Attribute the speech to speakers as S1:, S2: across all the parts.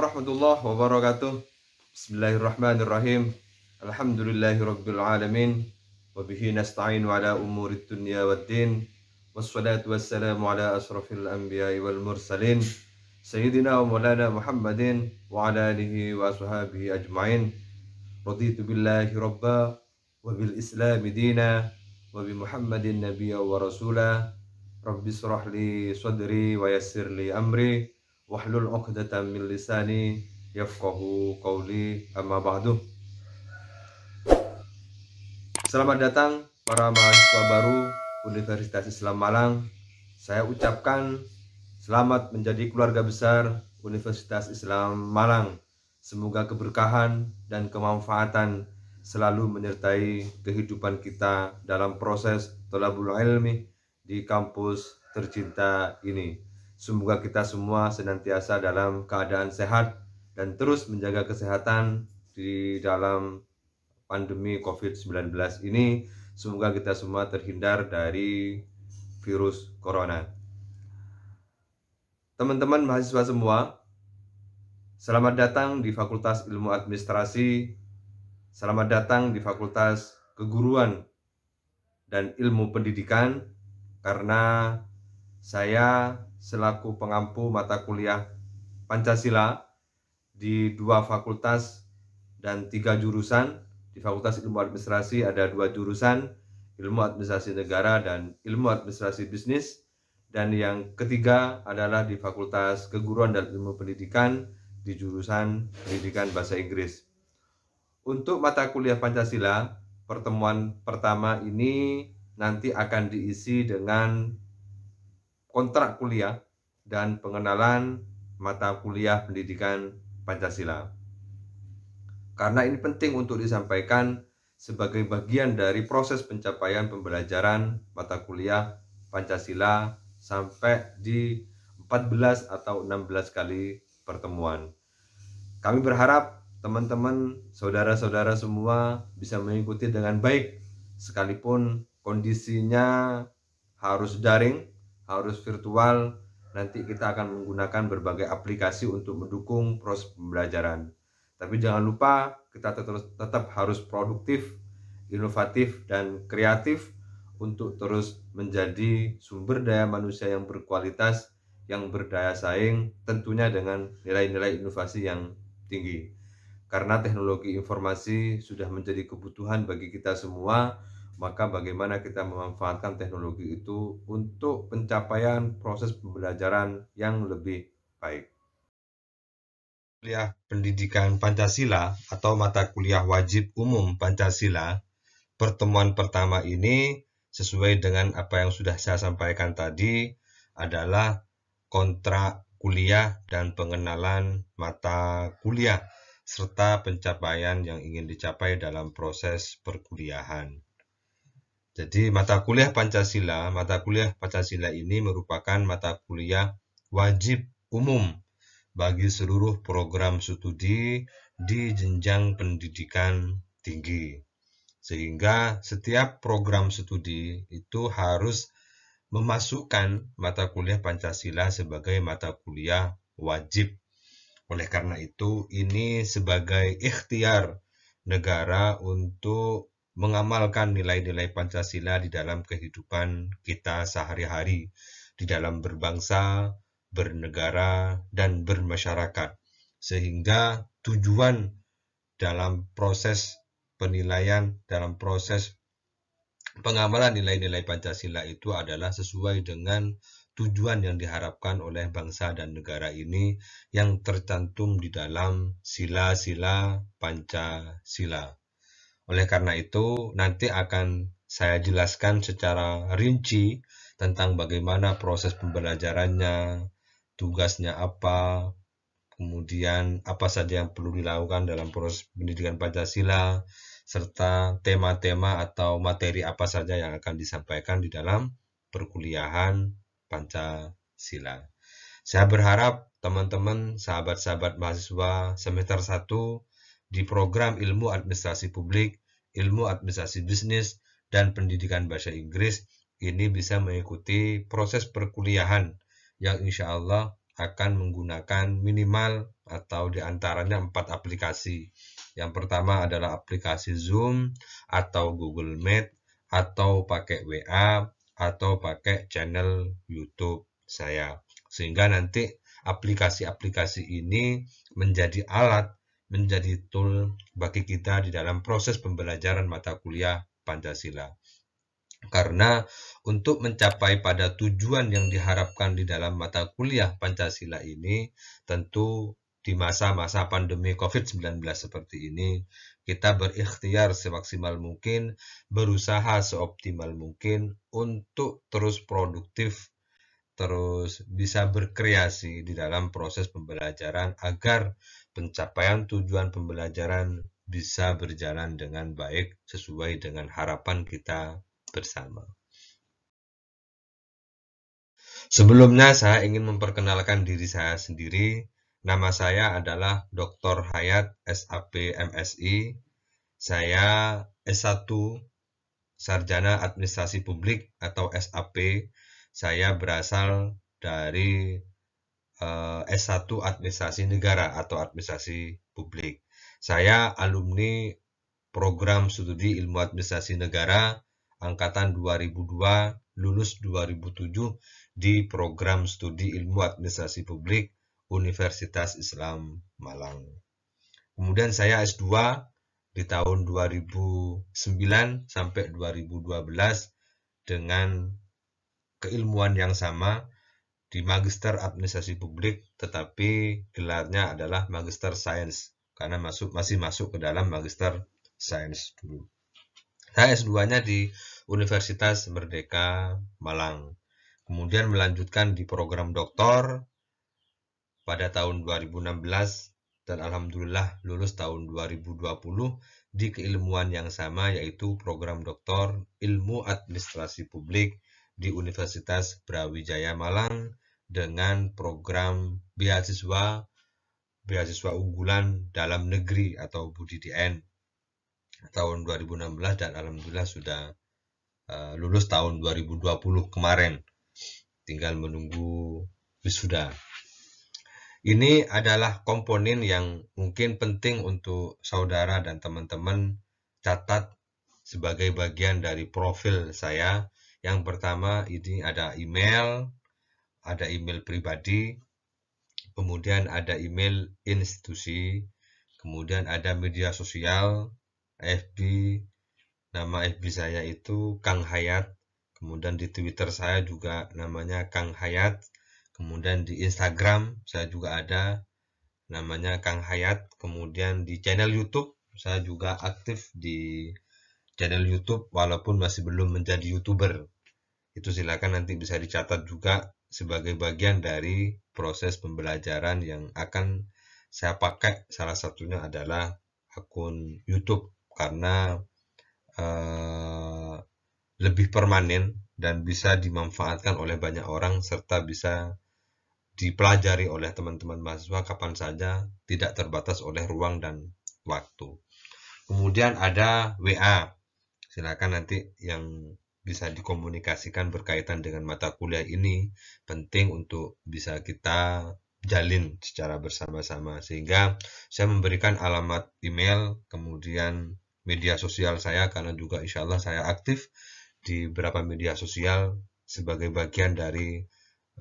S1: ورحمة الله وبركاته بسم الله الرحمن الرحيم الحمد لله رب العالمين وبه نستعين على أمور الدنيا والدين والصلاة والسلام على أشرف الأنبياء والمرسلين سيدنا ومولانا محمد وعلى آله وأصحابه أجمعين رضيت بالله ربا وبالإسلام دينا وبمحمد نبيا ورسولا رب اشرح لي صدري ويسر لي أمري wahlul 'uqdatam min lisani yafqahu qawli amma ba'du. Selamat datang para mahasiswa baru Universitas Islam Malang. Saya ucapkan selamat menjadi keluarga besar Universitas Islam Malang. Semoga keberkahan dan kemanfaatan selalu menyertai kehidupan kita dalam proses tolabul ilmi di kampus tercinta ini. Semoga kita semua senantiasa dalam keadaan sehat dan terus menjaga kesehatan di dalam pandemi COVID-19 ini. Semoga kita semua terhindar dari virus corona. Teman-teman mahasiswa semua, selamat datang di Fakultas Ilmu Administrasi. Selamat datang di Fakultas Keguruan dan Ilmu Pendidikan karena saya selaku pengampu mata kuliah Pancasila di dua fakultas dan tiga jurusan. Di Fakultas Ilmu Administrasi ada dua jurusan, Ilmu Administrasi Negara dan Ilmu Administrasi Bisnis. Dan yang ketiga adalah di Fakultas Keguruan dan Ilmu Pendidikan di jurusan Pendidikan Bahasa Inggris. Untuk mata kuliah Pancasila, pertemuan pertama ini nanti akan diisi dengan kontrak kuliah dan pengenalan mata kuliah pendidikan Pancasila. Karena ini penting untuk disampaikan sebagai bagian dari proses pencapaian pembelajaran mata kuliah Pancasila sampai di 14 atau 16 kali pertemuan. Kami berharap teman-teman, saudara-saudara semua bisa mengikuti dengan baik sekalipun kondisinya harus daring harus virtual nanti kita akan menggunakan berbagai aplikasi untuk mendukung proses pembelajaran. Tapi jangan lupa kita tetap, tetap harus produktif inovatif dan kreatif untuk terus menjadi sumber daya manusia yang berkualitas yang berdaya saing tentunya dengan nilai-nilai inovasi yang tinggi. Karena teknologi informasi sudah menjadi kebutuhan bagi kita semua maka bagaimana kita memanfaatkan teknologi itu untuk pencapaian proses pembelajaran yang lebih baik. Kuliah Pendidikan Pancasila atau mata kuliah wajib umum Pancasila, pertemuan pertama ini sesuai dengan apa yang sudah saya sampaikan tadi adalah kontrak kuliah dan pengenalan mata kuliah serta pencapaian yang ingin dicapai dalam proses perkuliahan. Jadi mata kuliah Pancasila, mata kuliah Pancasila ini merupakan mata kuliah wajib umum bagi seluruh program studi di jenjang pendidikan tinggi. Sehingga setiap program studi itu harus memasukkan mata kuliah Pancasila sebagai mata kuliah wajib. Oleh karena itu, ini sebagai ikhtiar negara untuk mengamalkan nilai-nilai Pancasila di dalam kehidupan kita sehari-hari, di dalam berbangsa, bernegara, dan bermasyarakat. Sehingga tujuan dalam proses penilaian, dalam proses pengamalan nilai-nilai Pancasila itu adalah sesuai dengan tujuan yang diharapkan oleh bangsa dan negara ini yang tercantum di dalam sila-sila Pancasila. Oleh karena itu, nanti akan saya jelaskan secara rinci tentang bagaimana proses pembelajarannya, tugasnya apa, kemudian apa saja yang perlu dilakukan dalam proses pendidikan Pancasila, serta tema-tema atau materi apa saja yang akan disampaikan di dalam perkuliahan Pancasila. Saya berharap teman-teman, sahabat-sahabat mahasiswa semester 1 di program ilmu administrasi publik, ilmu administrasi bisnis, dan pendidikan bahasa Inggris ini bisa mengikuti proses perkuliahan yang insya Allah akan menggunakan minimal atau di antaranya empat aplikasi. Yang pertama adalah aplikasi Zoom atau Google Meet atau pakai WA atau pakai channel YouTube saya. Sehingga nanti aplikasi-aplikasi ini menjadi alat, menjadi tool bagi kita di dalam proses pembelajaran mata kuliah Pancasila. Karena untuk mencapai pada tujuan yang diharapkan di dalam mata kuliah Pancasila ini, tentu di masa-masa pandemi COVID-19 seperti ini, kita berikhtiar semaksimal mungkin, berusaha seoptimal mungkin untuk terus produktif, terus bisa berkreasi di dalam proses pembelajaran agar pencapaian tujuan pembelajaran bisa berjalan dengan baik sesuai dengan harapan kita bersama. Sebelumnya saya ingin memperkenalkan diri saya sendiri. Nama saya adalah Dr. Hayat SAP MSI. Saya S1 Sarjana Administrasi Publik atau SAP. Saya berasal dari eh, S1 Administrasi Negara atau Administrasi Publik. Saya alumni program studi ilmu administrasi negara angkatan 2002 lulus 2007 di program studi ilmu administrasi publik Universitas Islam Malang. Kemudian saya S2 di tahun 2009 sampai 2012 dengan keilmuan yang sama di Magister Administrasi Publik tetapi gelarnya adalah Magister Sains karena masuk masih masuk ke dalam Magister Sains dulu. Saya S2-nya di Universitas Merdeka Malang. Kemudian melanjutkan di program doktor pada tahun 2016 dan alhamdulillah lulus tahun 2020 di keilmuan yang sama yaitu program doktor Ilmu Administrasi Publik di Universitas Brawijaya Malang dengan program beasiswa beasiswa unggulan dalam negeri atau BUDIDN tahun 2016 dan alhamdulillah sudah uh, lulus tahun 2020 kemarin. Tinggal menunggu wisuda. Ini adalah komponen yang mungkin penting untuk saudara dan teman-teman catat sebagai bagian dari profil saya. Yang pertama ini ada email, ada email pribadi, kemudian ada email institusi, kemudian ada media sosial, FB nama FB saya itu Kang Hayat kemudian di Twitter saya juga namanya Kang Hayat kemudian di Instagram saya juga ada namanya Kang Hayat kemudian di channel YouTube saya juga aktif di channel YouTube walaupun masih belum menjadi YouTuber itu silakan nanti bisa dicatat juga sebagai bagian dari proses pembelajaran yang akan saya pakai salah satunya adalah akun YouTube karena uh, lebih permanen dan bisa dimanfaatkan oleh banyak orang serta bisa dipelajari oleh teman-teman mahasiswa kapan saja tidak terbatas oleh ruang dan waktu. Kemudian ada WA. Silakan nanti yang bisa dikomunikasikan berkaitan dengan mata kuliah ini penting untuk bisa kita jalin secara bersama-sama. Sehingga saya memberikan alamat email kemudian media sosial saya karena juga insya Allah saya aktif di beberapa media sosial sebagai bagian dari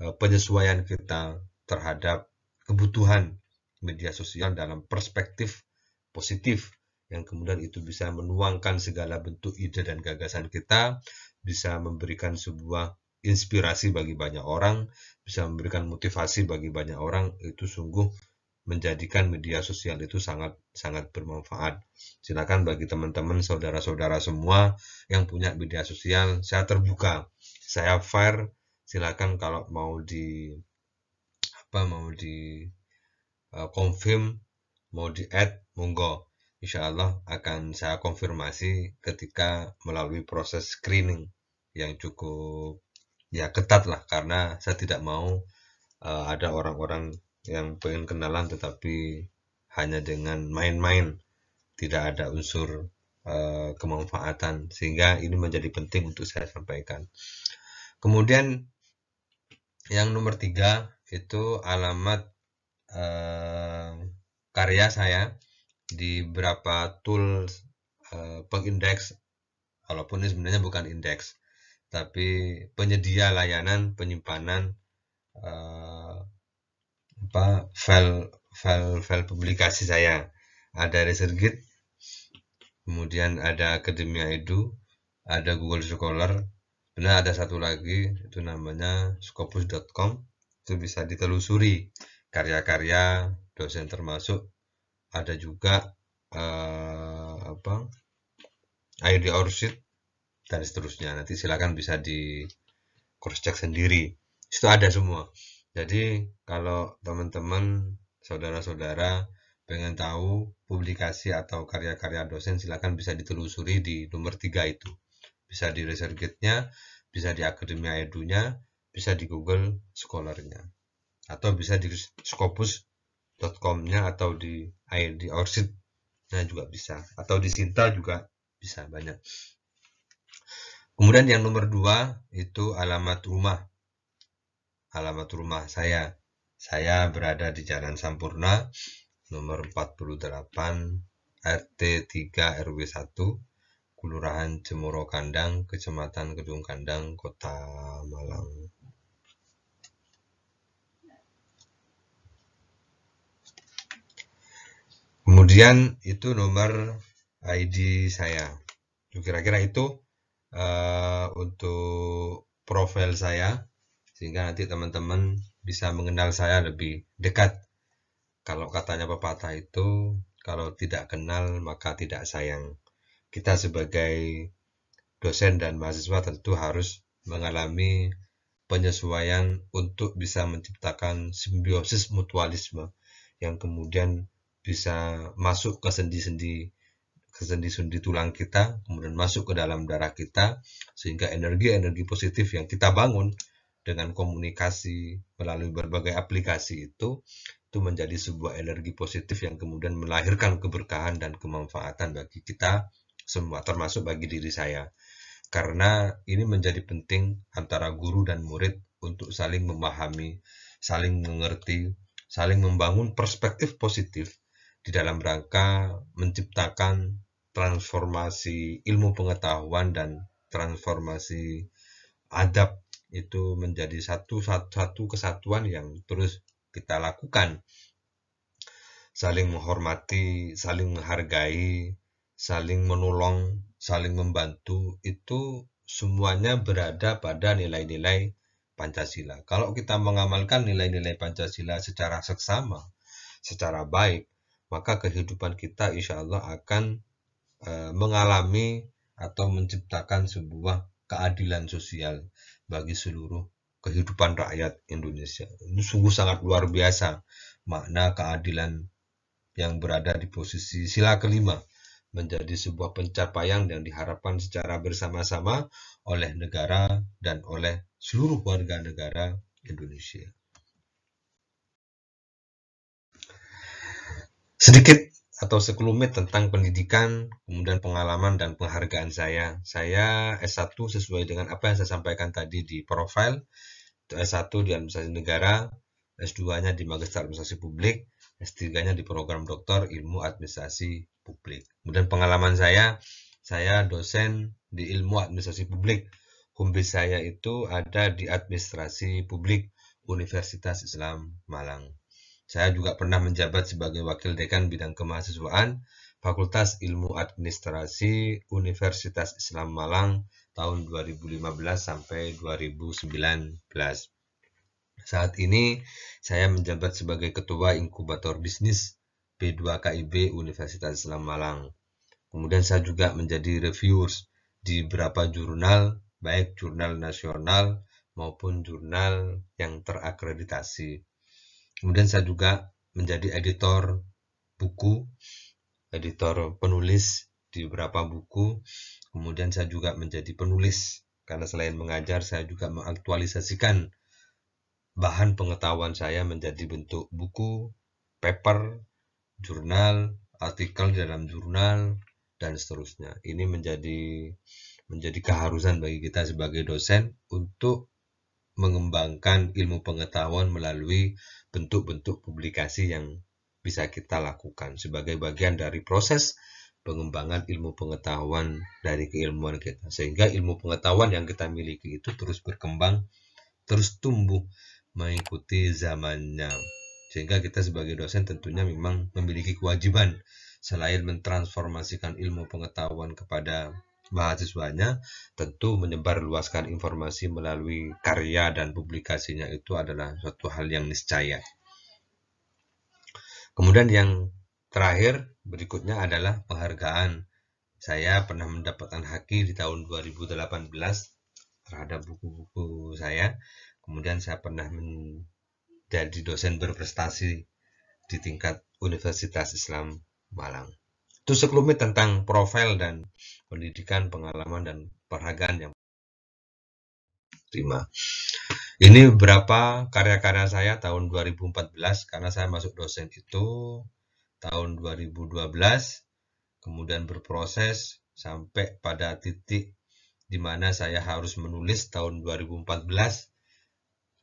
S1: uh, penyesuaian kita terhadap kebutuhan media sosial dalam perspektif positif yang kemudian itu bisa menuangkan segala bentuk ide dan gagasan kita, bisa memberikan sebuah inspirasi bagi banyak orang, bisa memberikan motivasi bagi banyak orang, itu sungguh menjadikan media sosial itu sangat sangat bermanfaat. Silakan bagi teman-teman saudara-saudara semua yang punya media sosial, saya terbuka. Saya fair, silakan kalau mau di apa mau di uh, confirm, mau di add, monggo. Insya Allah akan saya konfirmasi ketika melalui proses screening yang cukup ya ketat lah. Karena saya tidak mau uh, ada orang-orang yang pengen kenalan tetapi hanya dengan main-main. Tidak ada unsur uh, kemanfaatan. Sehingga ini menjadi penting untuk saya sampaikan. Kemudian yang nomor tiga itu alamat uh, karya saya di beberapa tool uh, pengindeks walaupun ini sebenarnya bukan indeks tapi penyedia layanan penyimpanan uh, apa file file file publikasi saya. Ada Resergit kemudian ada Akademia Edu ada Google Scholar benar ada satu lagi itu namanya scopus.com itu bisa ditelusuri karya-karya dosen termasuk ada juga uh, apa ID Orsit dan seterusnya. Nanti silakan bisa di cross check sendiri. Itu ada semua. Jadi kalau teman-teman saudara-saudara pengen tahu publikasi atau karya-karya dosen silakan bisa ditelusuri di nomor 3 itu. Bisa di resergate-nya bisa di akademia edu-nya bisa di Google Scholar-nya. Atau bisa di scopus.com-nya atau di ID Orsit-nya juga bisa. Atau di Sinta juga bisa banyak. Kemudian yang nomor dua itu alamat rumah. Alamat rumah saya. Saya berada di Jalan Sampurna nomor 48 RT 3 RW 1 Kelurahan Cemoro Kandang, Kecamatan Kedung Kandang, Kota Malang. Kemudian itu nomor ID saya. Kira-kira itu uh, untuk profil saya sehingga nanti teman-teman bisa mengenal saya lebih dekat. Kalau katanya pepatah itu kalau tidak kenal maka tidak sayang. Kita sebagai dosen dan mahasiswa tentu harus mengalami penyesuaian untuk bisa menciptakan simbiosis mutualisme yang kemudian bisa masuk ke sendi-sendi ke sendi-sendi tulang kita, kemudian masuk ke dalam darah kita, sehingga energi-energi positif yang kita bangun dengan komunikasi melalui berbagai aplikasi itu, itu menjadi sebuah energi positif yang kemudian melahirkan keberkahan dan kemanfaatan bagi kita semua, termasuk bagi diri saya. Karena ini menjadi penting antara guru dan murid untuk saling memahami, saling mengerti, saling membangun perspektif positif di dalam rangka menciptakan transformasi ilmu pengetahuan dan transformasi adab itu menjadi satu, satu, satu kesatuan yang terus kita lakukan saling menghormati, saling menghargai, saling menolong, saling membantu itu semuanya berada pada nilai-nilai Pancasila. Kalau kita mengamalkan nilai-nilai Pancasila secara seksama, secara baik, maka kehidupan kita insya Allah akan e, mengalami atau menciptakan sebuah keadilan sosial bagi seluruh kehidupan rakyat Indonesia. Ini sungguh sangat luar biasa makna keadilan yang berada di posisi sila kelima menjadi sebuah pencapaian yang diharapkan secara bersama-sama oleh negara dan oleh seluruh warga negara Indonesia. Sedikit atau sekelumit tentang pendidikan, kemudian pengalaman dan penghargaan saya. Saya S1 sesuai dengan apa yang saya sampaikan tadi di profil. S1 di Administrasi Negara, S2-nya di Magister Administrasi Publik, S3-nya di program Doktor Ilmu Administrasi Publik. Kemudian pengalaman saya, saya dosen di Ilmu Administrasi Publik. Home saya itu ada di Administrasi Publik Universitas Islam Malang. Saya juga pernah menjabat sebagai Wakil Dekan Bidang Kemahasiswaan Fakultas Ilmu Administrasi Universitas Islam Malang tahun 2015 sampai 2019. Saat ini saya menjabat sebagai Ketua Inkubator Bisnis B2KIB Universitas Islam Malang. Kemudian saya juga menjadi reviewers di beberapa jurnal, baik jurnal nasional maupun jurnal yang terakreditasi. Kemudian saya juga menjadi editor buku, editor penulis di beberapa buku. Kemudian saya juga menjadi penulis karena selain mengajar saya juga mengaktualisasikan bahan pengetahuan saya menjadi bentuk buku, paper, jurnal, artikel dalam jurnal dan seterusnya. Ini menjadi menjadi keharusan bagi kita sebagai dosen untuk mengembangkan ilmu pengetahuan melalui bentuk-bentuk publikasi yang bisa kita lakukan sebagai bagian dari proses pengembangan ilmu pengetahuan dari keilmuan kita. Sehingga ilmu pengetahuan yang kita miliki itu terus berkembang terus tumbuh mengikuti zamannya. Sehingga kita sebagai dosen tentunya memang memiliki kewajiban selain mentransformasikan ilmu pengetahuan kepada mahasiswanya tentu menyebarluaskan informasi melalui karya dan publikasinya itu adalah suatu hal yang niscaya. Kemudian yang terakhir berikutnya adalah penghargaan. Saya pernah mendapatkan haki di tahun 2018 terhadap buku-buku saya. Kemudian saya pernah menjadi dosen berprestasi di tingkat Universitas Islam Malang. Itu sekelumit tentang profil dan pendidikan, pengalaman, dan penghargaan yang terima. Ini beberapa karya-karya saya tahun 2014 karena saya masuk dosen itu tahun 2012 kemudian berproses sampai pada titik di mana saya harus menulis tahun 2014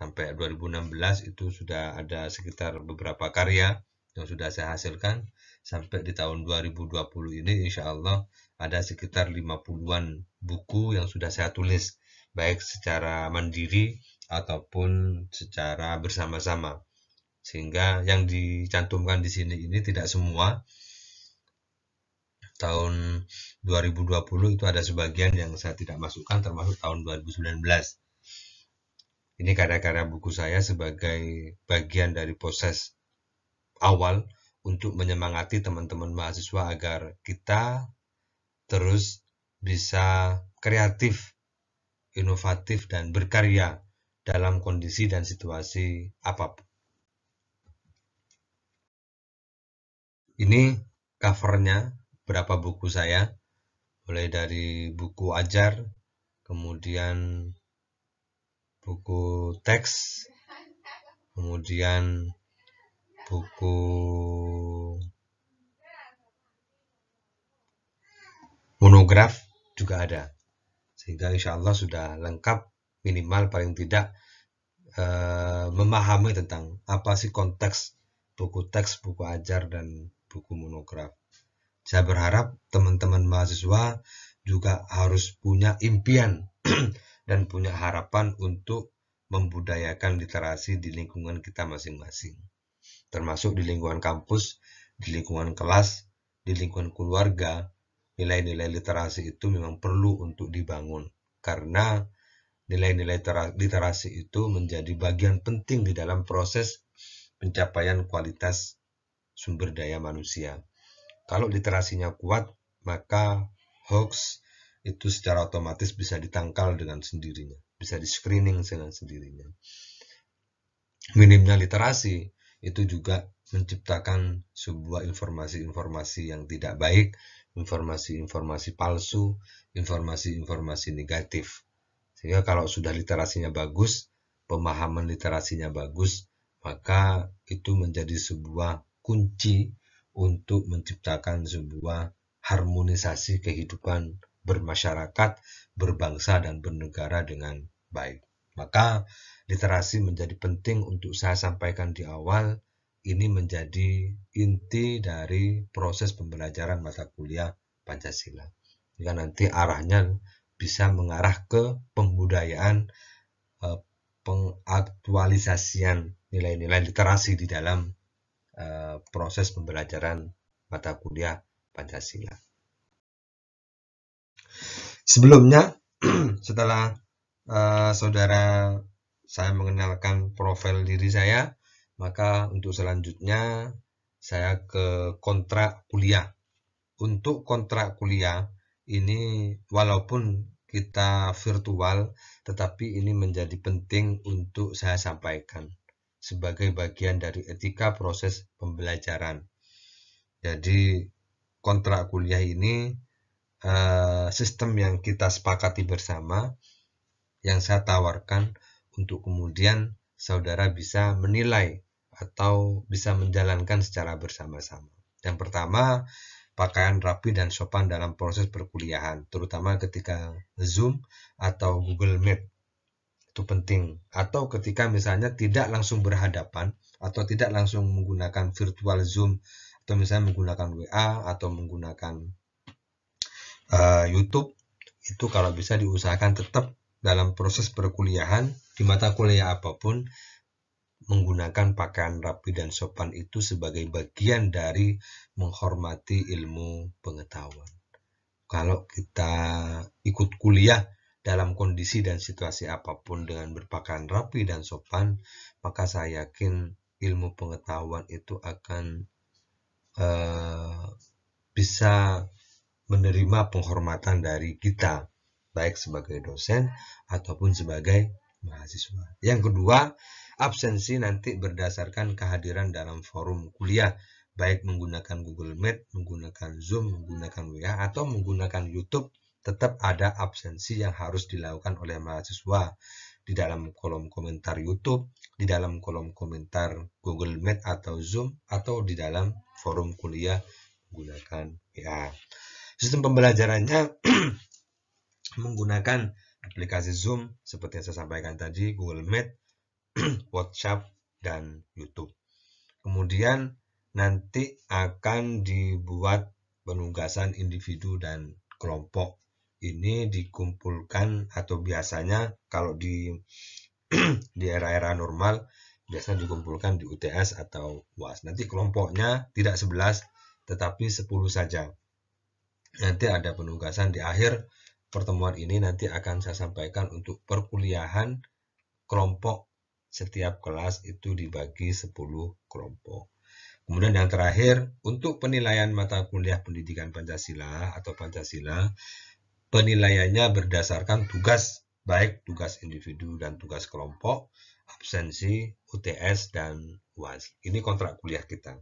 S1: sampai 2016 itu sudah ada sekitar beberapa karya yang sudah saya hasilkan sampai di tahun 2020 ini insya Allah ada sekitar 50-an buku yang sudah saya tulis. Baik secara mandiri ataupun secara bersama-sama. Sehingga yang dicantumkan di sini ini tidak semua. Tahun 2020 itu ada sebagian yang saya tidak masukkan termasuk tahun 2019 ini karya-karya buku saya sebagai bagian dari proses awal untuk menyemangati teman-teman mahasiswa agar kita terus bisa kreatif, inovatif, dan berkarya dalam kondisi dan situasi apa pun. Ini covernya berapa buku saya, mulai dari buku ajar, kemudian buku teks, kemudian buku. Monograf juga ada. Sehingga insya Allah sudah lengkap minimal paling tidak eh, memahami tentang apa sih konteks buku teks, buku ajar, dan buku monograf. Saya berharap teman-teman mahasiswa juga harus punya impian dan punya harapan untuk membudayakan literasi di lingkungan kita masing-masing termasuk di lingkungan kampus, di lingkungan kelas, di lingkungan keluarga, nilai-nilai literasi itu memang perlu untuk dibangun karena nilai-nilai literasi itu menjadi bagian penting di dalam proses pencapaian kualitas sumber daya manusia. Kalau literasinya kuat, maka hoax itu secara otomatis bisa ditangkal dengan sendirinya, bisa di screening dengan sendirinya. Minimnya literasi itu juga menciptakan sebuah informasi-informasi yang tidak baik, informasi-informasi palsu, informasi-informasi negatif. Sehingga kalau sudah literasinya bagus, pemahaman literasinya bagus, maka itu menjadi sebuah kunci untuk menciptakan sebuah harmonisasi kehidupan bermasyarakat, berbangsa, dan bernegara dengan baik. Maka literasi menjadi penting untuk saya sampaikan di awal. Ini menjadi inti dari proses pembelajaran mata kuliah Pancasila. Jika nanti arahnya bisa mengarah ke pembudayaan eh, pengaktualisasian nilai-nilai literasi di dalam eh, proses pembelajaran mata kuliah Pancasila. Sebelumnya, setelah uh, saudara saya mengenalkan profil diri saya, maka untuk selanjutnya saya ke kontrak kuliah. Untuk kontrak kuliah ini walaupun kita virtual, tetapi ini menjadi penting untuk saya sampaikan sebagai bagian dari etika proses pembelajaran. Jadi kontrak kuliah ini uh, sistem yang kita sepakati bersama, yang saya tawarkan untuk kemudian saudara bisa menilai atau bisa menjalankan secara bersama-sama. Yang pertama, pakaian rapi dan sopan dalam proses perkuliahan, terutama ketika Zoom atau Google Meet. itu penting atau ketika misalnya tidak langsung berhadapan atau tidak langsung menggunakan virtual zoom atau misalnya menggunakan WA atau menggunakan uh, YouTube itu kalau bisa diusahakan tetap dalam proses perkuliahan di mata kuliah apa pun menggunakan pakaian rapi dan sopan itu sebagai bagian dari menghormati ilmu pengetahuan. Kalau kita ikut kuliah dalam kondisi dan situasi apa pun dengan berpakaian rapi dan sopan, maka saya yakin ilmu pengetahuan itu akan uh, bisa menerima penghormatan dari kita, baik sebagai dosen ataupun sebagai mahasiswa. Yang kedua, absensi nanti berdasarkan kehadiran dalam forum kuliah, baik menggunakan Google Meet, menggunakan Zoom, menggunakan WA, atau menggunakan YouTube, tetap ada absensi yang harus dilakukan oleh mahasiswa di dalam kolom komentar YouTube, di dalam kolom komentar Google Meet atau Zoom, atau di dalam forum kuliah menggunakan WA. Sistem pembelajarannya menggunakan aplikasi Zoom seperti yang saya sampaikan tadi, Google Meet, WhatsApp, dan YouTube. Kemudian nanti akan dibuat penugasan individu dan kelompok. Ini dikumpulkan atau biasanya kalau di di era-era normal biasanya dikumpulkan di UTS atau UAS. Nanti kelompoknya tidak 11 tetapi 10 saja nanti ada penugasan di akhir pertemuan ini nanti akan saya sampaikan untuk perkuliahan kelompok setiap kelas itu dibagi 10 kelompok. Kemudian yang terakhir, untuk penilaian mata kuliah pendidikan Pancasila atau Pancasila, penilaiannya berdasarkan tugas, baik tugas individu dan tugas kelompok, absensi, UTS, dan UAS. Ini kontrak kuliah kita.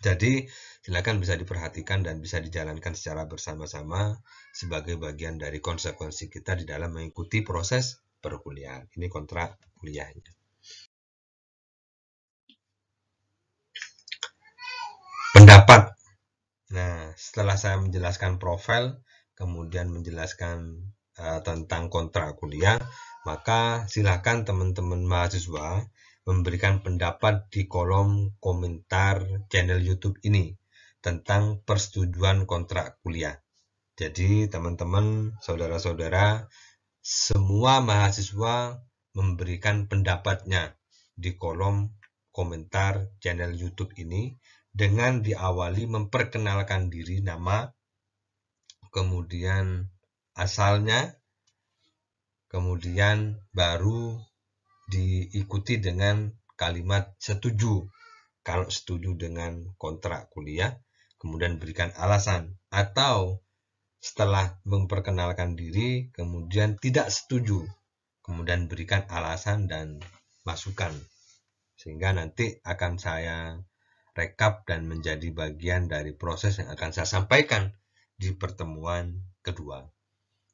S1: Jadi silakan bisa diperhatikan dan bisa dijalankan secara bersama-sama sebagai bagian dari konsekuensi kita di dalam mengikuti proses perkuliahan. Ini kontrak kuliahnya. Pendapat. Nah, setelah saya menjelaskan profil, kemudian menjelaskan uh, tentang kontrak kuliah, maka silakan teman-teman mahasiswa memberikan pendapat di kolom komentar channel YouTube ini tentang persetujuan kontrak kuliah. Jadi teman-teman, saudara-saudara, semua mahasiswa memberikan pendapatnya di kolom komentar channel YouTube ini dengan diawali memperkenalkan diri nama, kemudian asalnya, kemudian baru diikuti dengan kalimat setuju. Kalau setuju dengan kontrak kuliah, kemudian berikan alasan. Atau setelah memperkenalkan diri, kemudian tidak setuju. Kemudian berikan alasan dan masukan. Sehingga nanti akan saya rekap dan menjadi bagian dari proses yang akan saya sampaikan di pertemuan kedua.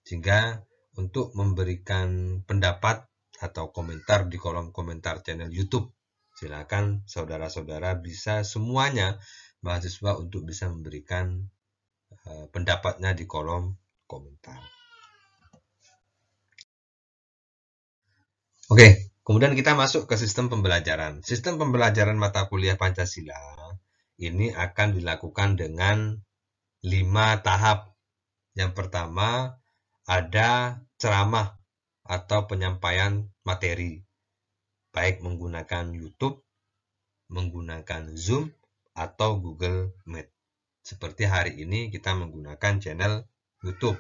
S1: Sehingga untuk memberikan pendapat atau komentar di kolom komentar channel YouTube. Silakan saudara-saudara bisa semuanya mahasiswa untuk bisa memberikan uh, pendapatnya di kolom komentar. Oke, kemudian kita masuk ke sistem pembelajaran. Sistem pembelajaran mata kuliah Pancasila ini akan dilakukan dengan lima tahap. Yang pertama ada ceramah atau penyampaian materi, baik menggunakan YouTube, menggunakan Zoom, atau Google Meet. Seperti hari ini kita menggunakan channel YouTube,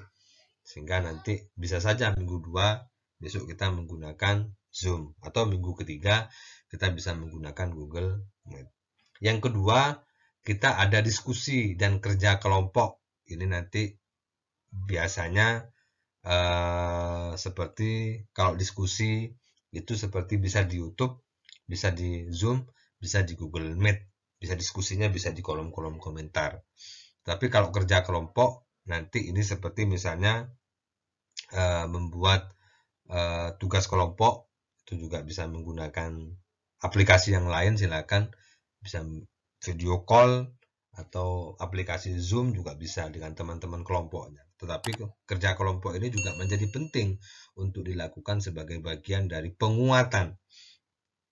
S1: sehingga nanti bisa saja minggu dua besok kita menggunakan Zoom, atau minggu ketiga kita bisa menggunakan Google Meet. Yang kedua, kita ada diskusi dan kerja kelompok. Ini nanti biasanya uh, seperti kalau diskusi itu seperti bisa di YouTube, bisa di Zoom, bisa di Google Meet, bisa diskusinya bisa di kolom-kolom komentar. Tapi kalau kerja kelompok nanti ini seperti misalnya uh, membuat uh, tugas kelompok itu juga bisa menggunakan aplikasi yang lain silakan bisa video call atau aplikasi Zoom juga bisa dengan teman-teman kelompoknya. Tetapi kerja kelompok ini juga menjadi penting untuk dilakukan sebagai bagian dari penguatan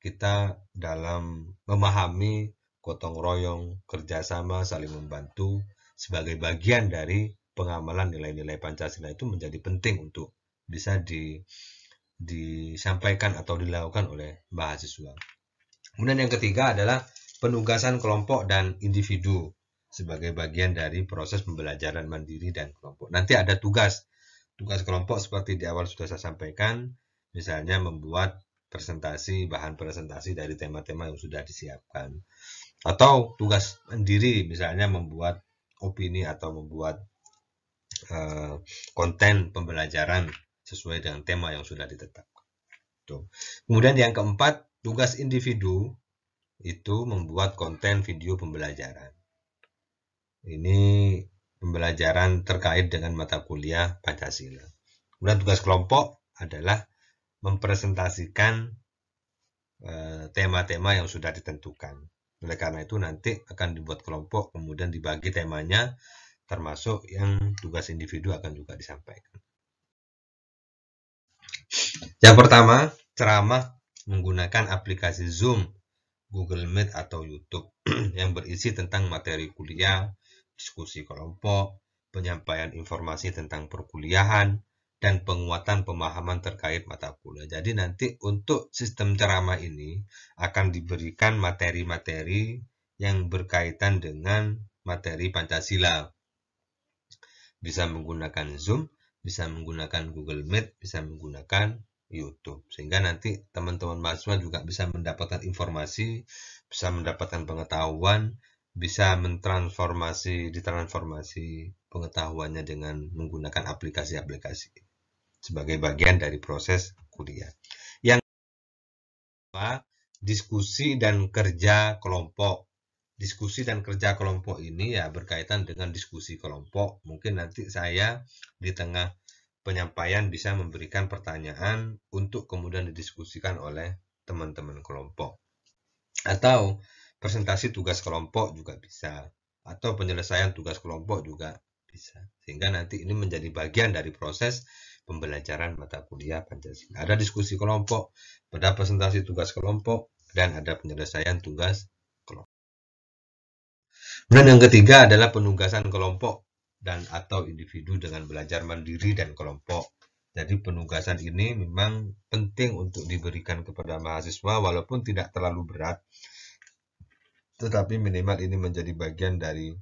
S1: kita dalam memahami gotong royong, kerjasama, saling membantu sebagai bagian dari pengamalan nilai-nilai Pancasila itu menjadi penting untuk bisa di, disampaikan atau dilakukan oleh mahasiswa. Kemudian yang ketiga adalah penugasan kelompok dan individu sebagai bagian dari proses pembelajaran mandiri dan kelompok. Nanti ada tugas. Tugas kelompok seperti di awal sudah saya sampaikan, misalnya membuat presentasi, bahan presentasi dari tema-tema yang sudah disiapkan. Atau tugas mandiri, misalnya membuat opini atau membuat uh, konten pembelajaran sesuai dengan tema yang sudah ditetapkan. Tuh. Kemudian yang keempat, tugas individu itu membuat konten video pembelajaran. Ini pembelajaran terkait dengan mata kuliah Pancasila. Kemudian tugas kelompok adalah mempresentasikan eh, tema-tema yang sudah ditentukan. Oleh karena itu nanti akan dibuat kelompok, kemudian dibagi temanya, termasuk yang tugas individu akan juga disampaikan. Yang pertama, ceramah menggunakan aplikasi Zoom, Google Meet atau YouTube yang berisi tentang materi kuliah, diskusi kelompok, penyampaian informasi tentang perkuliahan, dan penguatan pemahaman terkait mata kuliah. Jadi nanti untuk sistem ceramah ini akan diberikan materi-materi yang berkaitan dengan materi Pancasila. Bisa menggunakan Zoom, bisa menggunakan Google Meet, bisa menggunakan YouTube. Sehingga nanti teman-teman mahasiswa juga bisa mendapatkan informasi, bisa mendapatkan pengetahuan, bisa mentransformasi, ditransformasi pengetahuannya dengan menggunakan aplikasi-aplikasi sebagai bagian dari proses kuliah. Yang kedua, diskusi dan kerja kelompok. Diskusi dan kerja kelompok ini ya berkaitan dengan diskusi kelompok. Mungkin nanti saya di tengah penyampaian bisa memberikan pertanyaan untuk kemudian didiskusikan oleh teman-teman kelompok. Atau presentasi tugas kelompok juga bisa. Atau penyelesaian tugas kelompok juga bisa. Sehingga nanti ini menjadi bagian dari proses pembelajaran mata kuliah Pancasila. Ada diskusi kelompok, ada presentasi tugas kelompok, dan ada penyelesaian tugas kelompok. Dan yang ketiga adalah penugasan kelompok dan atau individu dengan belajar mandiri dan kelompok. Jadi penugasan ini memang penting untuk diberikan kepada mahasiswa walaupun tidak terlalu berat. Tetapi minimal ini menjadi bagian dari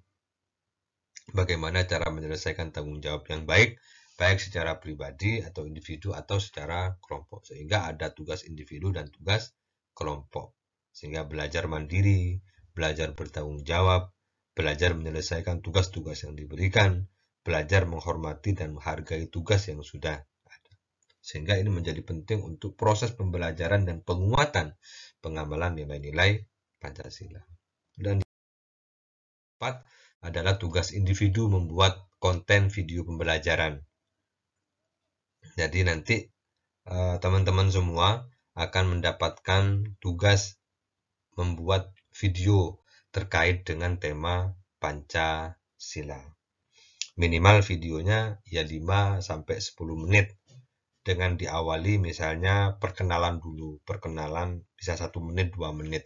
S1: bagaimana cara menyelesaikan tanggung jawab yang baik baik secara pribadi atau individu atau secara kelompok sehingga ada tugas individu dan tugas kelompok sehingga belajar mandiri belajar bertanggung jawab belajar menyelesaikan tugas-tugas yang diberikan, belajar menghormati dan menghargai tugas yang sudah ada. Sehingga ini menjadi penting untuk proses pembelajaran dan penguatan pengamalan nilai-nilai Pancasila. Dan empat adalah tugas individu membuat konten video pembelajaran. Jadi nanti eh, teman-teman semua akan mendapatkan tugas membuat video terkait dengan tema Pancasila. Minimal videonya ya 5 sampai 10 menit dengan diawali misalnya perkenalan dulu. Perkenalan bisa 1 menit, 2 menit.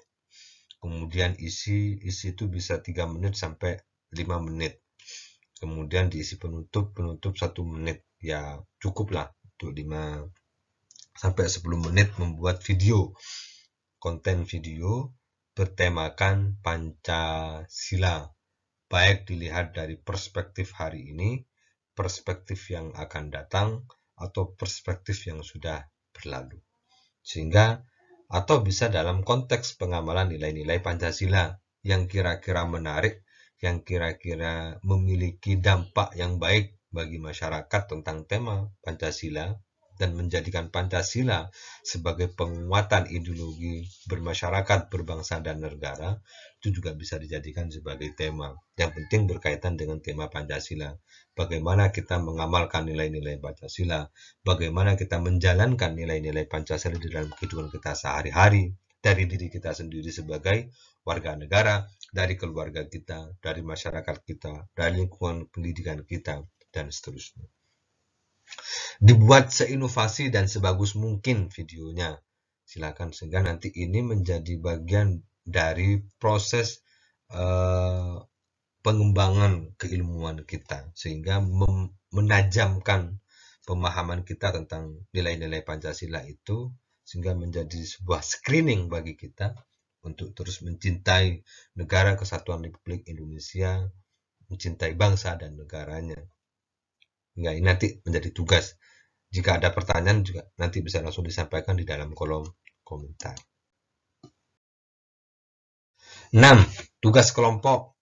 S1: Kemudian isi isi itu bisa 3 menit sampai 5 menit. Kemudian diisi penutup, penutup 1 menit. Ya cukuplah untuk 5 sampai 10 menit membuat video. Konten video bertemakan Pancasila, baik dilihat dari perspektif hari ini, perspektif yang akan datang, atau perspektif yang sudah berlalu. Sehingga, atau bisa dalam konteks pengamalan nilai-nilai Pancasila yang kira-kira menarik, yang kira-kira memiliki dampak yang baik bagi masyarakat tentang tema Pancasila, dan menjadikan Pancasila sebagai penguatan ideologi bermasyarakat, berbangsa, dan negara, itu juga bisa dijadikan sebagai tema. Yang penting berkaitan dengan tema Pancasila. Bagaimana kita mengamalkan nilai-nilai Pancasila, bagaimana kita menjalankan nilai-nilai Pancasila di dalam kehidupan kita sehari-hari, dari diri kita sendiri sebagai warga negara, dari keluarga kita, dari masyarakat kita, dari lingkungan pendidikan kita, dan seterusnya. Dibuat seinovasi dan sebagus mungkin videonya. Silakan sehingga nanti ini menjadi bagian dari proses uh, pengembangan keilmuan kita sehingga menajamkan pemahaman kita tentang nilai-nilai Pancasila itu sehingga menjadi sebuah screening bagi kita untuk terus mencintai negara kesatuan Republik Indonesia, mencintai bangsa dan negaranya. Hingga ini nanti menjadi tugas. Jika ada pertanyaan juga nanti bisa langsung disampaikan di dalam kolom komentar. 6. Tugas kelompok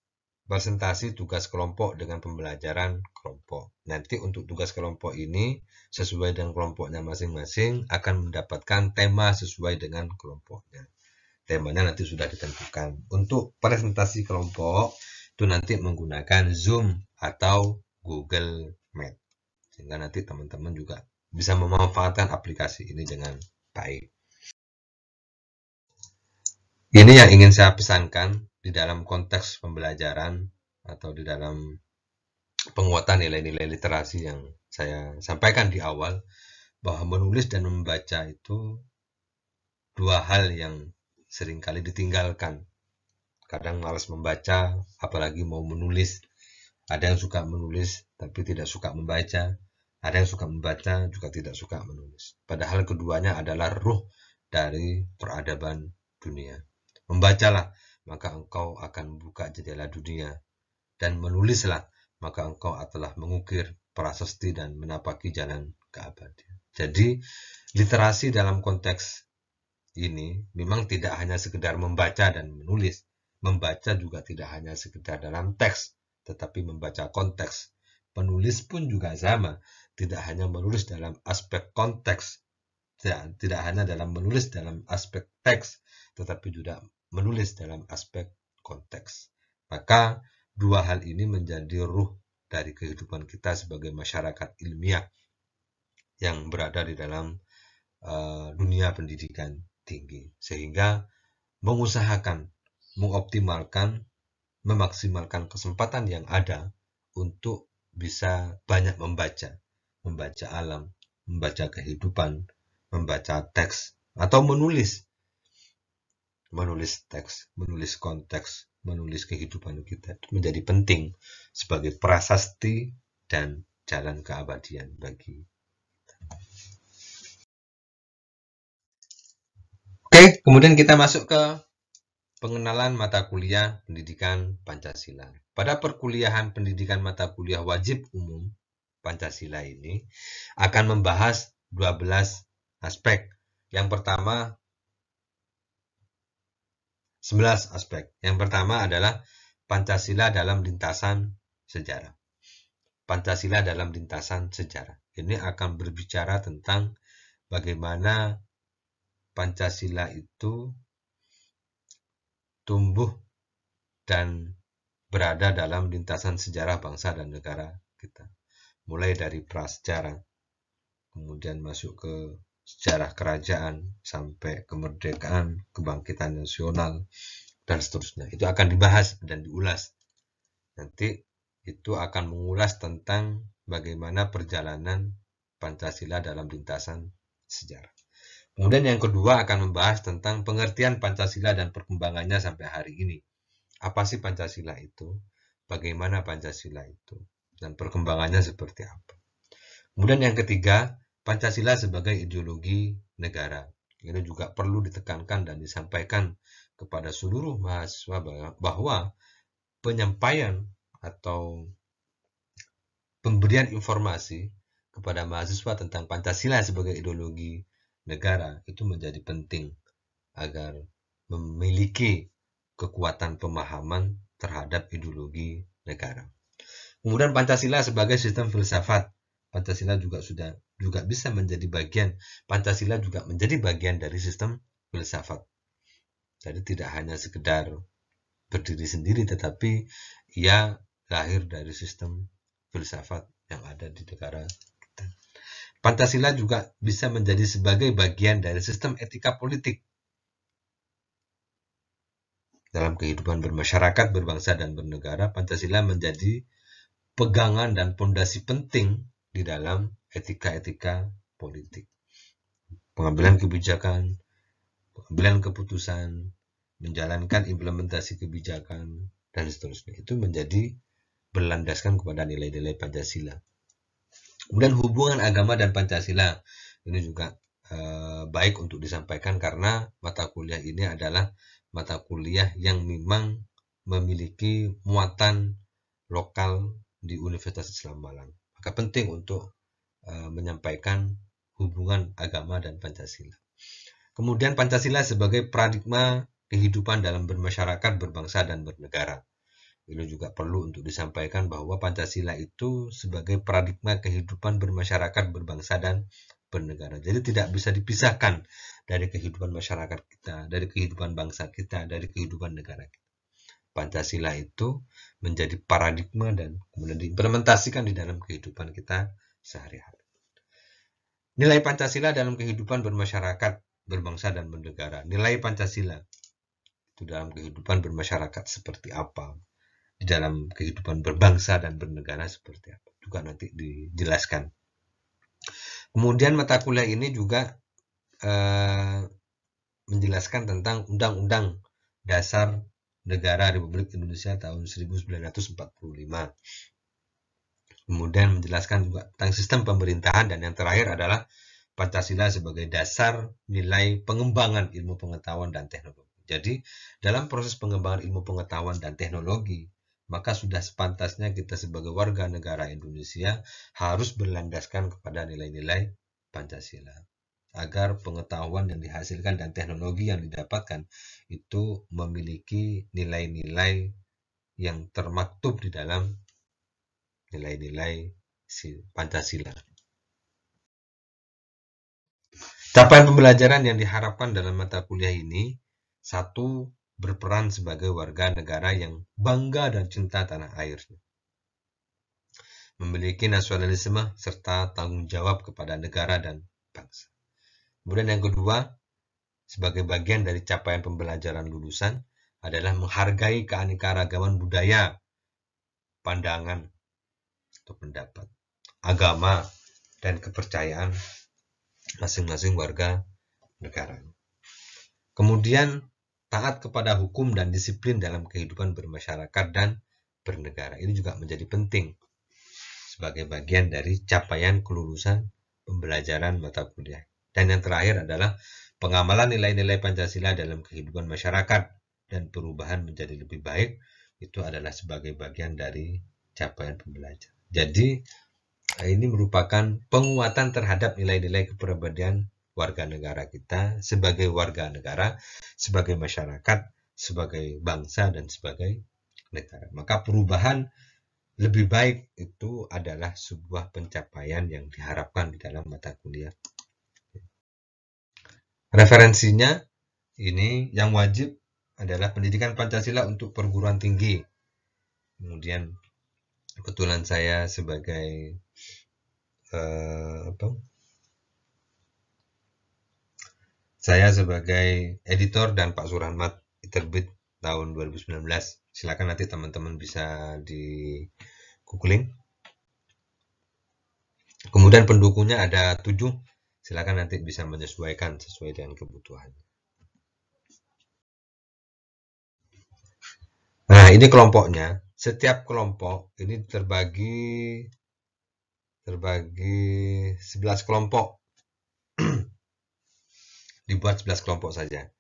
S1: presentasi tugas kelompok dengan pembelajaran kelompok. Nanti untuk tugas kelompok ini sesuai dengan kelompoknya masing-masing akan mendapatkan tema sesuai dengan kelompoknya. Temanya nanti sudah ditentukan. Untuk presentasi kelompok itu nanti menggunakan Zoom atau Google Meet. Sehingga nanti teman-teman juga bisa memanfaatkan aplikasi ini dengan baik. Ini yang ingin saya pesankan di dalam konteks pembelajaran atau di dalam penguatan nilai-nilai literasi yang saya sampaikan di awal bahwa menulis dan membaca itu dua hal yang sering kali ditinggalkan. Kadang malas membaca, apalagi mau menulis. Ada yang suka menulis tapi tidak suka membaca. Ada yang suka membaca juga tidak suka menulis. Padahal keduanya adalah ruh dari peradaban dunia. Membacalah maka engkau akan membuka jendela dunia. Dan menulislah, maka engkau telah mengukir prasasti dan menapaki jalan keabadian. Jadi, literasi dalam konteks ini memang tidak hanya sekedar membaca dan menulis. Membaca juga tidak hanya sekedar dalam teks, tetapi membaca konteks. Penulis pun juga sama, tidak hanya menulis dalam aspek konteks, tidak, tidak hanya dalam menulis dalam aspek teks, tetapi juga menulis dalam aspek konteks. Maka dua hal ini menjadi ruh dari kehidupan kita sebagai masyarakat ilmiah yang berada di dalam uh, dunia pendidikan tinggi. Sehingga mengusahakan, mengoptimalkan, memaksimalkan kesempatan yang ada untuk bisa banyak membaca, membaca alam, membaca kehidupan, membaca teks, atau menulis menulis teks, menulis konteks, menulis kehidupan kita menjadi penting sebagai prasasti dan jalan keabadian bagi Oke, kemudian kita masuk ke pengenalan mata kuliah pendidikan Pancasila. Pada perkuliahan pendidikan mata kuliah wajib umum Pancasila ini akan membahas 12 aspek. Yang pertama 11 aspek. Yang pertama adalah Pancasila dalam lintasan sejarah. Pancasila dalam lintasan sejarah. Ini akan berbicara tentang bagaimana Pancasila itu tumbuh dan berada dalam lintasan sejarah bangsa dan negara kita. Mulai dari prasejarah, kemudian masuk ke sejarah kerajaan sampai kemerdekaan, kebangkitan nasional, dan seterusnya. Itu akan dibahas dan diulas. Nanti itu akan mengulas tentang bagaimana perjalanan Pancasila dalam lintasan sejarah. Kemudian yang kedua akan membahas tentang pengertian Pancasila dan perkembangannya sampai hari ini. Apa sih Pancasila itu? Bagaimana Pancasila itu? Dan perkembangannya seperti apa? Kemudian yang ketiga, Pancasila sebagai ideologi negara. Ini juga perlu ditekankan dan disampaikan kepada seluruh mahasiswa bahwa penyampaian atau pemberian informasi kepada mahasiswa tentang Pancasila sebagai ideologi negara itu menjadi penting agar memiliki kekuatan pemahaman terhadap ideologi negara. Kemudian Pancasila sebagai sistem filsafat. Pancasila juga sudah juga bisa menjadi bagian Pancasila juga menjadi bagian dari sistem filsafat. Jadi tidak hanya sekedar berdiri sendiri tetapi ia lahir dari sistem filsafat yang ada di negara kita. Pancasila juga bisa menjadi sebagai bagian dari sistem etika politik. dalam kehidupan bermasyarakat, berbangsa, dan bernegara, Pancasila menjadi pegangan dan pondasi penting di dalam etika-etika politik. Pengambilan kebijakan, pengambilan keputusan, menjalankan implementasi kebijakan, dan seterusnya. Itu menjadi berlandaskan kepada nilai-nilai Pancasila. Kemudian hubungan agama dan Pancasila ini juga eh, baik untuk disampaikan karena mata kuliah ini adalah mata kuliah yang memang memiliki muatan lokal di Universitas Islam Malang. Maka penting untuk uh, menyampaikan hubungan agama dan Pancasila. Kemudian Pancasila sebagai paradigma kehidupan dalam bermasyarakat, berbangsa, dan bernegara. Ini juga perlu untuk disampaikan bahwa Pancasila itu sebagai paradigma kehidupan bermasyarakat, berbangsa, dan bernegara. Jadi tidak bisa dipisahkan dari kehidupan masyarakat kita, dari kehidupan bangsa kita, dari kehidupan negara kita. Pancasila itu menjadi paradigma dan kemudian diimplementasikan di dalam kehidupan kita sehari-hari. Nilai Pancasila dalam kehidupan bermasyarakat, berbangsa, dan bernegara. Nilai Pancasila itu dalam kehidupan bermasyarakat seperti apa, di dalam kehidupan berbangsa dan bernegara seperti apa. Juga nanti dijelaskan. Kemudian mata kuliah ini juga Eh, menjelaskan tentang Undang-Undang Dasar Negara Republik Indonesia tahun 1945. Kemudian menjelaskan juga tentang sistem pemerintahan dan yang terakhir adalah Pancasila sebagai dasar nilai pengembangan ilmu pengetahuan dan teknologi. Jadi, dalam proses pengembangan ilmu pengetahuan dan teknologi, maka sudah sepantasnya kita sebagai warga negara Indonesia harus berlandaskan kepada nilai-nilai Pancasila agar pengetahuan yang dihasilkan dan teknologi yang didapatkan itu memiliki nilai-nilai yang termaktub di dalam nilai-nilai Pancasila. Capaian pembelajaran yang diharapkan dalam mata kuliah ini satu berperan sebagai warga negara yang bangga dan cinta tanah airnya. Memiliki nasionalisme serta tanggung jawab kepada negara dan bangsa. Kemudian yang kedua, sebagai bagian dari capaian pembelajaran lulusan adalah menghargai keanekaragaman budaya, pandangan atau pendapat, agama, dan kepercayaan masing-masing warga negara. Kemudian taat kepada hukum dan disiplin dalam kehidupan bermasyarakat dan bernegara. Ini juga menjadi penting sebagai bagian dari capaian kelulusan pembelajaran mata kuliah. Dan yang terakhir adalah pengamalan nilai-nilai Pancasila dalam kehidupan masyarakat dan perubahan menjadi lebih baik itu adalah sebagai bagian dari capaian pembelajar. Jadi ini merupakan penguatan terhadap nilai-nilai kepribadian warga negara kita sebagai warga negara, sebagai masyarakat, sebagai bangsa dan sebagai negara. Maka perubahan lebih baik itu adalah sebuah pencapaian yang diharapkan di dalam mata kuliah Referensinya ini yang wajib adalah pendidikan Pancasila untuk perguruan tinggi. Kemudian kebetulan saya sebagai uh, apa? Saya sebagai editor dan Pak Surahmat terbit tahun 2019. Silakan nanti teman-teman bisa di googling. Kemudian pendukungnya ada tujuh silakan nanti bisa menyesuaikan sesuai dengan kebutuhan. Nah, ini kelompoknya. Setiap kelompok ini terbagi terbagi 11 kelompok. Dibuat 11 kelompok saja.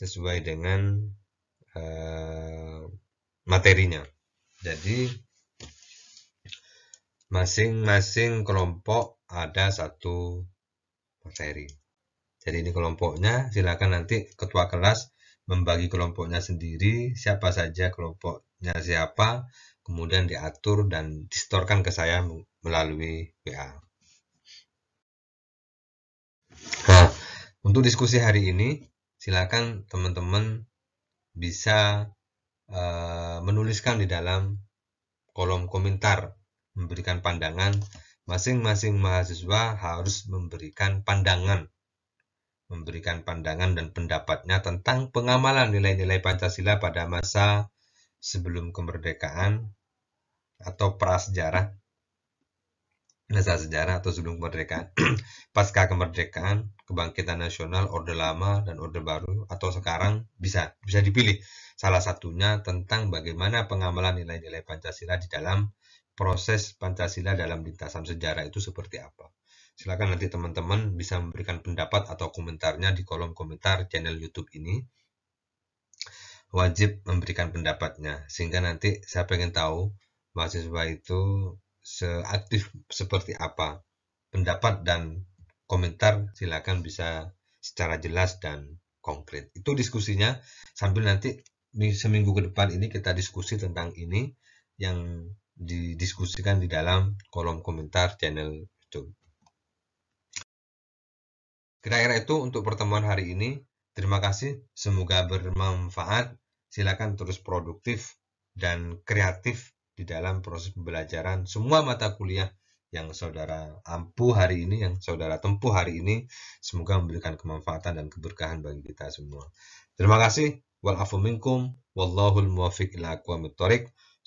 S1: Sesuai dengan uh, materinya. Jadi masing-masing kelompok ada satu materi. Jadi ini kelompoknya, silakan nanti ketua kelas membagi kelompoknya sendiri, siapa saja kelompoknya siapa, kemudian diatur dan distorkan ke saya melalui WA. Nah, untuk diskusi hari ini, silakan teman-teman bisa uh, menuliskan di dalam kolom komentar, memberikan pandangan masing-masing mahasiswa harus memberikan pandangan. Memberikan pandangan dan pendapatnya tentang pengamalan nilai-nilai Pancasila pada masa sebelum kemerdekaan atau prasejarah. Masa sejarah atau sebelum kemerdekaan. Pasca kemerdekaan kebangkitan nasional orde lama dan orde baru atau sekarang bisa bisa dipilih. Salah satunya tentang bagaimana pengamalan nilai-nilai Pancasila di dalam proses Pancasila dalam lintasan sejarah itu seperti apa silakan nanti teman-teman bisa memberikan pendapat atau komentarnya di kolom komentar channel YouTube ini. Wajib memberikan pendapatnya sehingga nanti saya pengen tahu mahasiswa itu seaktif seperti apa. Pendapat dan komentar silakan bisa secara jelas dan konkret. Itu diskusinya sambil nanti seminggu ke depan ini kita diskusi tentang ini yang didiskusikan di dalam kolom komentar channel YouTube. Kira-kira itu untuk pertemuan hari ini. Terima kasih, semoga bermanfaat. Silakan terus produktif dan kreatif di dalam proses pembelajaran semua mata kuliah yang saudara ampuh hari ini, yang saudara tempuh hari ini. Semoga memberikan kemanfaatan dan keberkahan bagi kita semua. Terima kasih. Walafu minkum. Wallahul muwafiq ila